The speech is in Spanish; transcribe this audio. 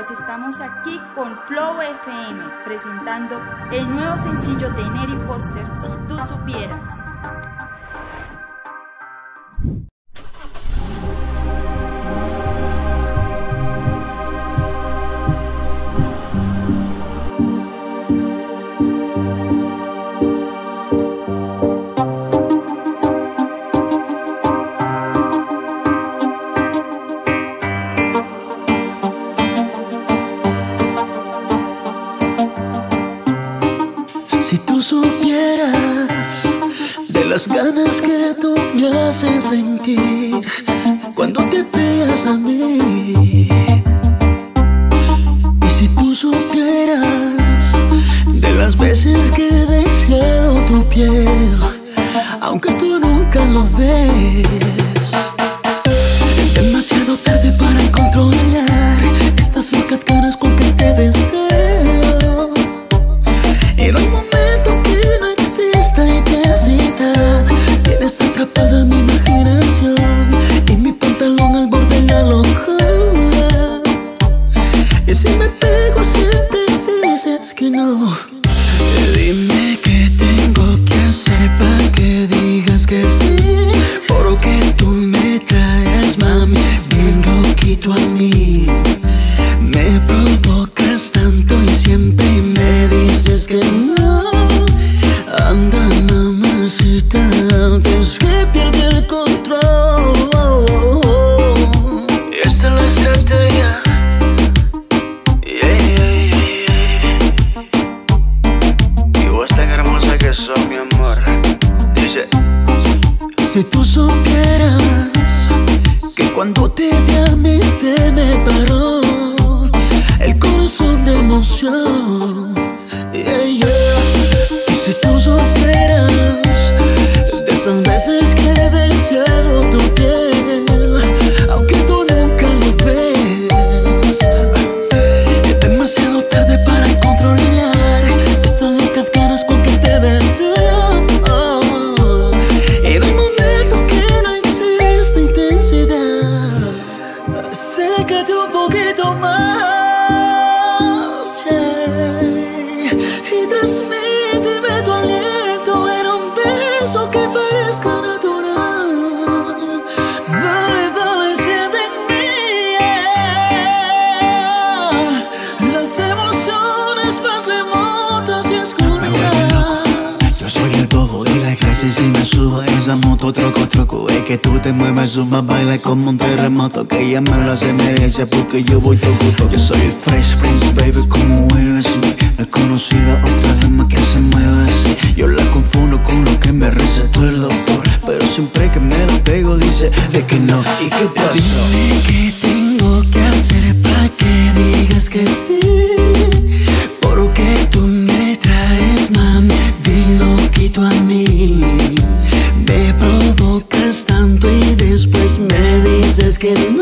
estamos aquí con Flow FM presentando el nuevo sencillo de Neri Poster, Si tú supieras. Si tú supieras de las ganas que tú me haces sentir cuando te pegas a mí. Y si tú supieras de las veces que he deseado tu piel, aunque tú nunca lo ves. Loquito a mí. Me provocas tanto y siempre me dices que no. Anda mamacita antes que pierda el control. Esta es la estrategia. Yeah, yeah, yeah, yeah. Y vos tan hermosa que sos mi amor. Dice. Si tú supieras cuando te vi a mí se me paró el corazón de emoción. Troco troco Es que tú te mueves, suma, baila como un terremoto Que ella me lo hace merece porque yo voy toco toco Yo soy el Fresh Prince, baby, como mueves No he conocido otra dama que se mueva así. Yo la confundo con lo que me recetó el doctor Pero siempre que me la pego dice de que no. ¿Y qué pasó? Dime qué tengo que hacer para que digas que sí Me